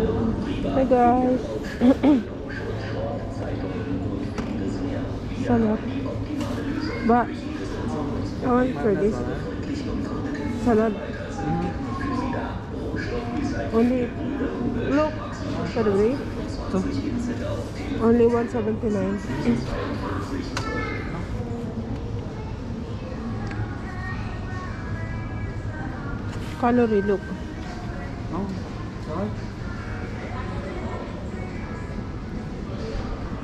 Hi guys. Salad. But I want for this salad. Only look for the way. Only 179. Calorie look. Oh, sorry.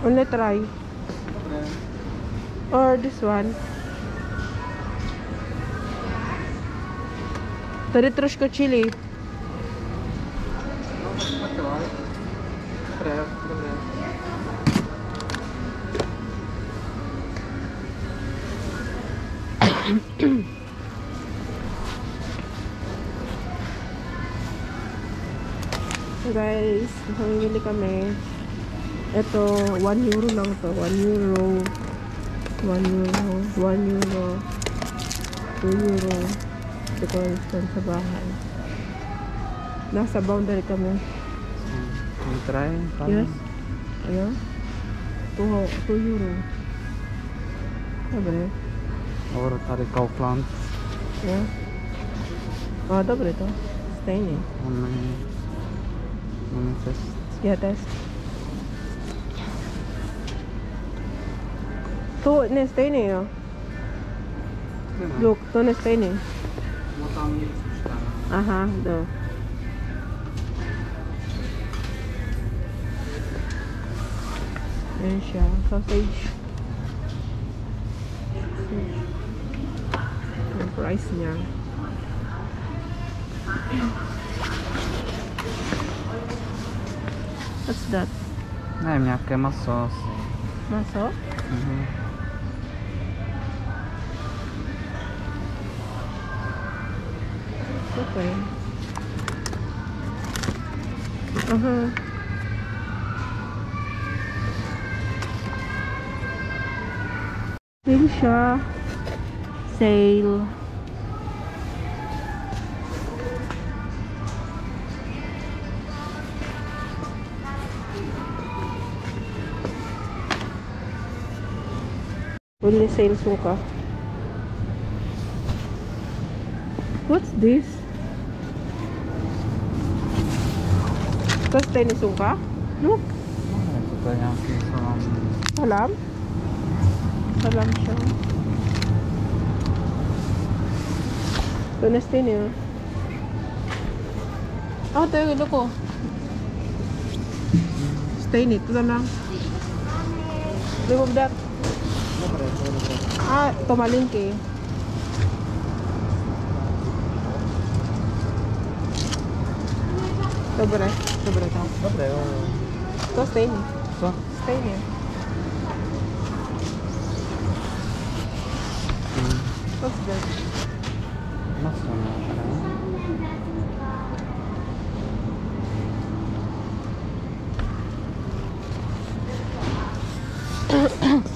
Only try. Or this one. Tadi terus ke chili. Guys, mamimili kami. Ito, 1 euro lang to. 1 euro. 1 euro. 1 euro. 2 euro. Decoration sa bahay. Nasa boundary kami. Can you try? Yes. Ayan. 2, 2 euro. Dobre. Or tady Kaufland. Yeah. Oh, dobre to. Stejný. Only, only test. Yeah, test. Tú en este niño. Look, tú en este niño. Ajá, do. Ayan siya. Sausage. Sausage. Price niya. What's that? I am not sauce. Maso? Mm -hmm. Okay. Aha. Yun siya. Sale. Only sale suka. What's this? To stay ni suka? No? Salam? Salam siya. Na stay niya. Ah, tayo ilo ko. Stay ni. Ito na lang. Remove that. Je dobré. Ah, Dobre, dobre tam. Dobre, o... To stejný. Co? Stejný. Hmm. To zde. não možná. Ahem.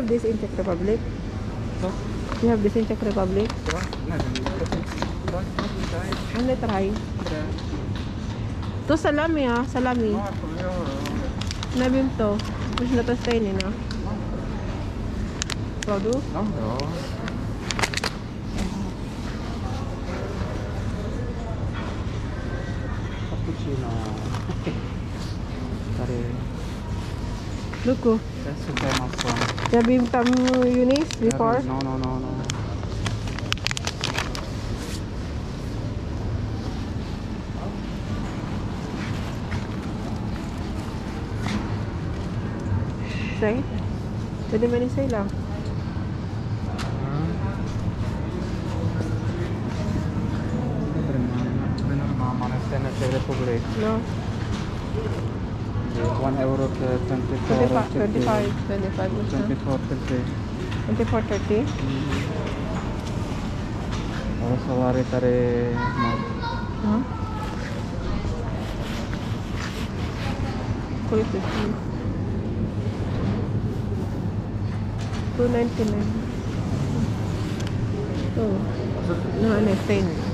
have this in Czech Republic? No. You have this in Czech Republic? Ano yeah. try? To salami ah, salami. Nabim to. Mas na to stain eh, no? Produce? No, no. Cappuccino. Look oh. That's a famous. You have been from Unis before? No, no, no, no. Say? Pwede man say lang. Non è una mano, è una m one hour of uh, 24 25 25 24 30 24 30 और सवारी करे हाँ कोई two ninety nine तो no नहीं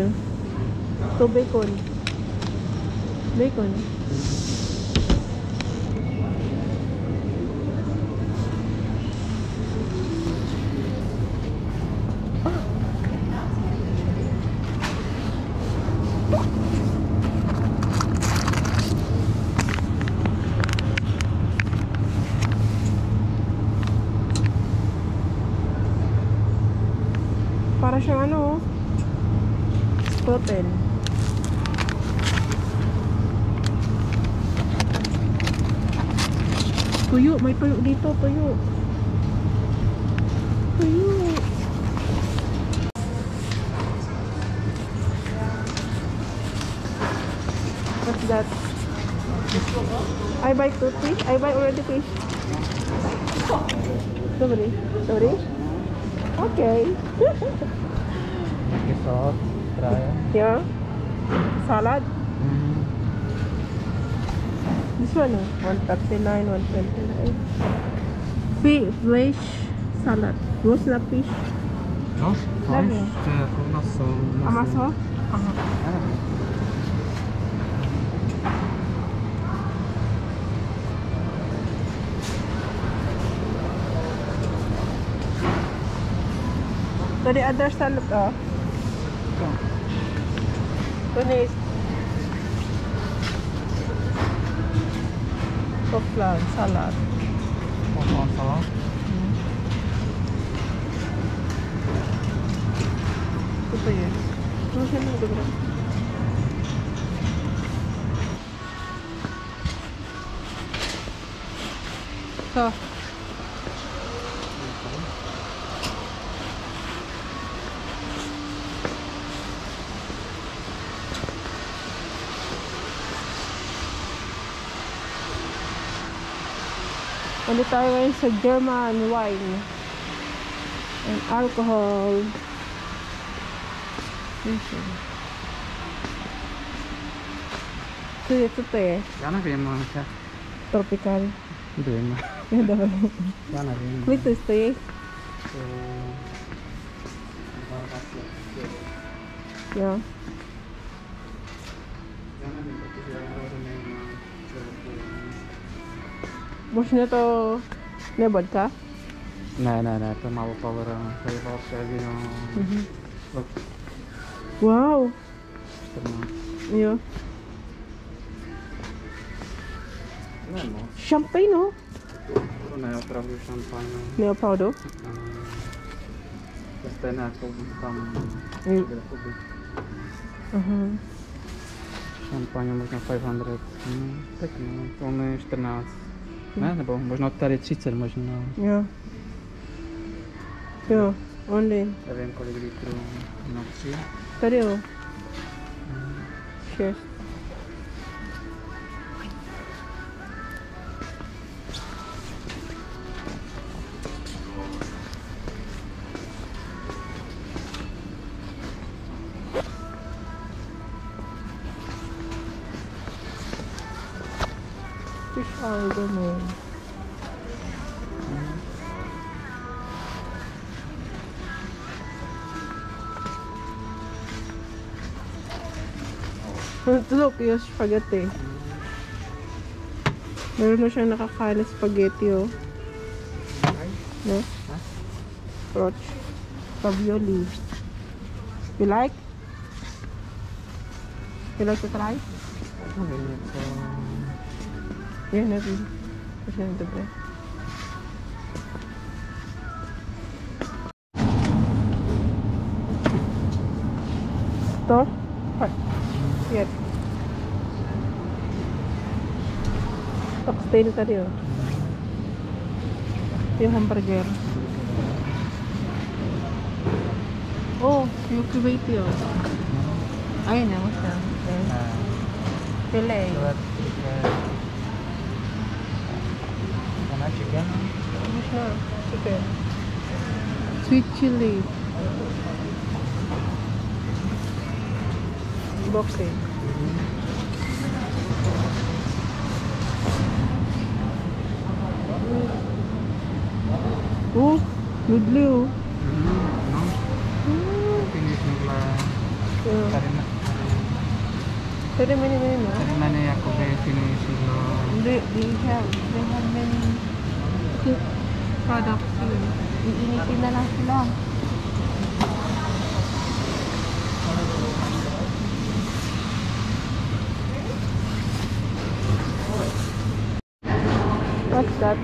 Bacon. Tô bacon. Bacon. Para chegar no hotel. Tuyo, may tuyo dito, tuyo. Tuyo. What's that? I buy fish. I buy already fish. Sorry. Sorry. Okay. Yeah, रहा है क्या salad? This one eh? 139, 129. Fish, fish salad. Można fish? No, to jeszcze u So the other salad. Ah. Tunis salad salad mm. Co to jest? No nie mogę? Ulit the ngayon sa German wine and alcohol. Eh. Tropical. Eh. Yeah. možná to nebolka? Ne, ne, ne, to je málo power, no, to je Varšavy, no. Mhm. Wow. 14. Jo. Ne, no. To ne, opravdu šampaň, no. Ne, opravdu? To je stejné, jako tam, kde to by. Aha. Šampaň, možná 500. Hm, tak no, to je 14. Ne, nebo možná tady 30, možná. Yeah. Yeah. Only. Nevím kolik litrů. No 3. Tady jo. Šest. The main. Look, yung spaghetti. Meron na siyang nakakain na spaghetti, oh. No? Approach. Ravioli. You like? You like to try? Yeah, Я не знаю. Дуже добре. Сто? Пять. Cocktail tadi loh. Itu hamburger. Oh, Yuki Waiti oh. Ayun na, masya. Okay. Chicken? Ano siya? Chicken. Sweet chili. Boxing. Oh, nudli oh. Mm, no? Hmm. Finish nila. Yeah. Tari na. Pero many, many no? Tari na niya ako ba finish nila. They, they have, they have many cute products here. Iinitin na lang sila. What's that?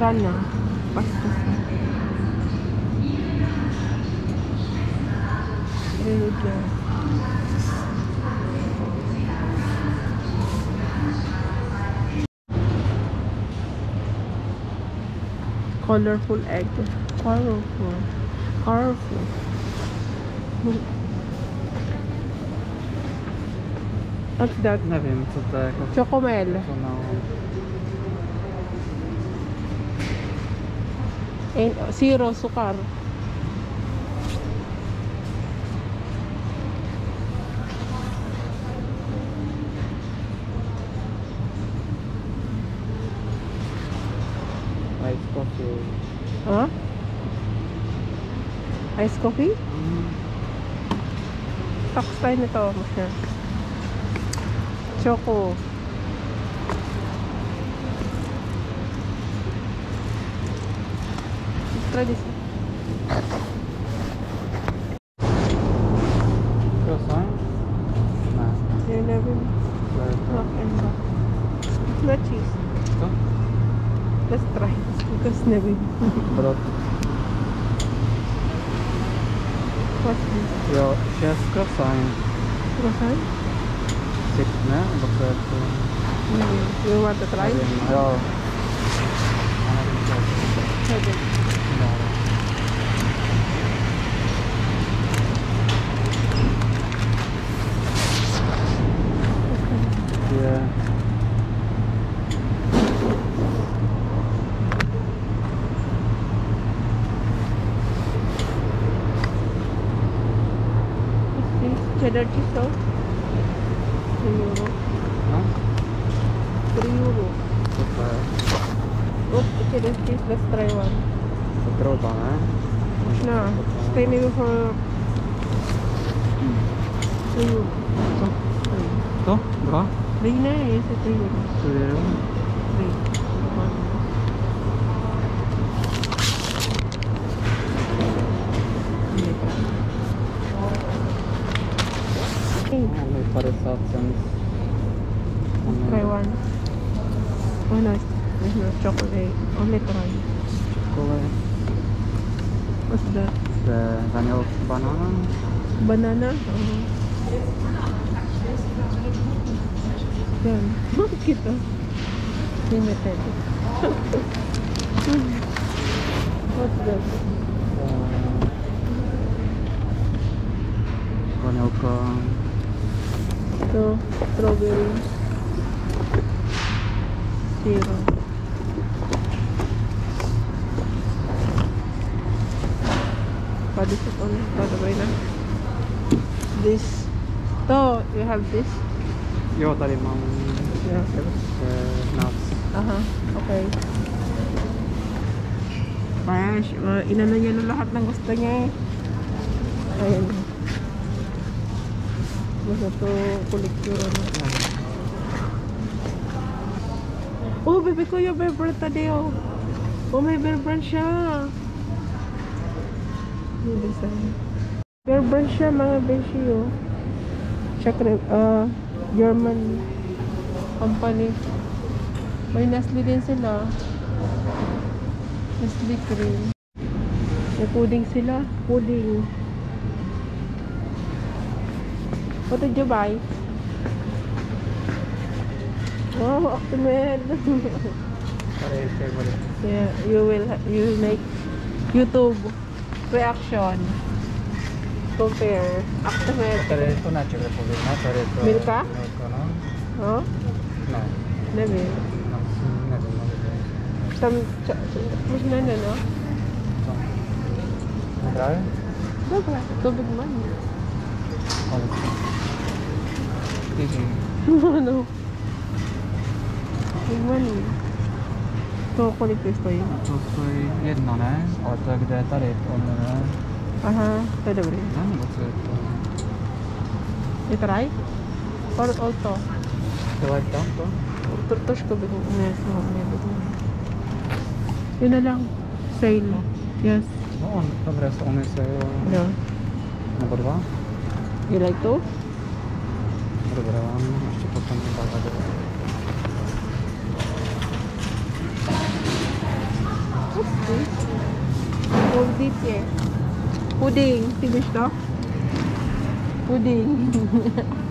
Rana. Religion. Colorful egg. Colorful. Colorful. What's that? Wiem co to jako Chocomel. na... And zero sukar. Coffee. Huh? Ice coffee? Mm. Tax tayo nito. Masya. Choco. Let's try this. Croissant? вкусный вы. Брат. Вкусный. Я сейчас красавин. Красавин? Сик, да? Бакарку. Вы вата трай? Да. Thank you. Okay, let's, try one. Let's throw one, huh? No, stay maybe for... Three. So, three. So, bro? Three na eh, sa three. Three. Three. The substance. Try no chocolate, only try. Chocolate. What's that? The vanilla banana. Banana? Uh-huh. Uh -huh. Yan. Bakit? Limited. What's? Vanilla strawberry. Zero. Padisip on. Padabay na. This. To, you have this? Jo, tady mám Yeah. eh, nuts. Aha, okay. Fresh. Uh, inano niya na lahat ng gusto niya eh. Ayan. Basta to kuliktura na. Oh, bebe ko yung brand tadi oh. Oh, may brand siya. Yung design. Bear brand siya mga beshi oh. Syakre, uh, German company. May Nestle din sila. Nestle cream. May pudding sila. Pudding. What did you buy? Oh, je favorite. yeah, you will you will make YouTube reaction compare aftermath तर यसको natural पुगेन तर milka मिल्का हो no? Never some कुछ नहीं ना ना drive dobra to big money no big money To kulit ko stojí. To stojí jedno, ne? Ale to je kde? Tady, tohle, ne? Aha, to je dobrý. Ne, nebo co je to? Je to raj? Or, or to? Tohle je tam, to? To, trošku bych uměl no, nebudu. Yun na lang. Sale. Yes. No, on, dobré, on je se, jo. No. Nebo dva? You like to? Dobré, mám ještě potom vypadá What's this? What's this eh? Pudding. Tibish to? Pudding.